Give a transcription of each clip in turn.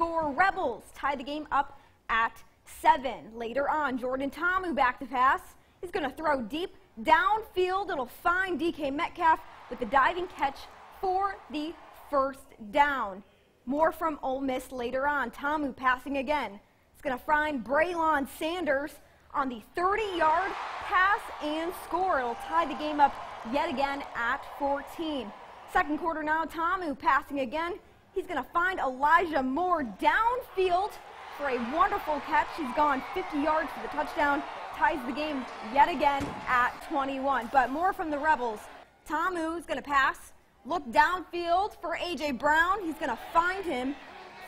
score. Rebels tie the game up at seven. Later on, Jordan Ta'amu back to pass. He's going to throw deep downfield. It'll find DK Metcalf with the diving catch for the first down. More from Ole Miss later on. Ta'amu passing again. It's going to find Braylon Sanders on the 30-yard pass and score. It'll tie the game up yet again at 14. Second quarter now, Ta'amu passing again. He's going to find Elijah Moore downfield for a wonderful catch. He's gone 50 yards for the touchdown. Ties the game yet again at 21. But more from the Rebels. Ta'amu is going to pass. Look downfield for A.J. Brown. He's going to find him.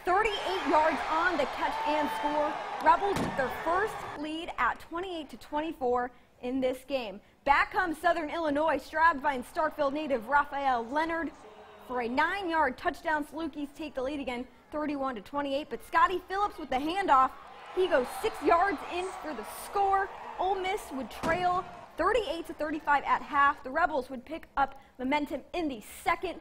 38 yards on the catch and score. Rebels with their first lead at 28 to 24 in this game. Back comes Southern Illinois. Strabvine Starkville native Raphael Leonard for a nine-yard touchdown. Salukis take the lead again, 31 to 28. But Scottie Phillips with the handoff. He goes six yards in for the score. Ole Miss would trail 38 to 35 at half. The Rebels would pick up momentum in the second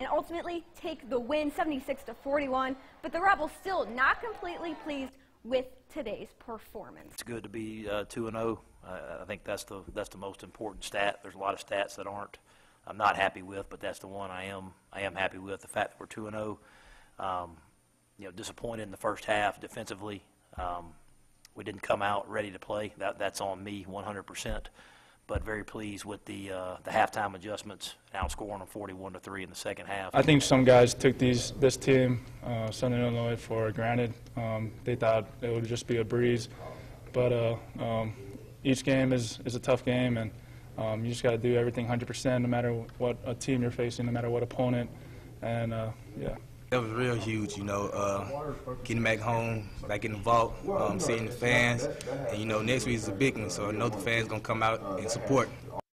and ultimately take the win 76 to 41. But the Rebels still not completely pleased with today's performance. It's good to be uh, 2 and 0. Uh, I think that's the that's the most important stat. There's a lot of stats that aren't I'm not happy with, but that's the one I am I am happy with. The fact that we're 2 and 0. Um, you know, disappointed in the first half defensively. Um, we didn't come out ready to play. That that's on me 100 percent but very pleased with the uh, the halftime adjustments, and outscoring them 41 to three in the second half. I think some guys took these this team, uh, Southern Illinois, for granted. Um, they thought it would just be a breeze, but uh, um, each game is is a tough game, and um, you just got to do everything 100%, no matter what a team you're facing, no matter what opponent, and uh, yeah. That was real huge, you know, uh, getting back home, back in the Vaught, um, seeing the fans. And, you know, next week is a big one, so I know the fans going to come out and support.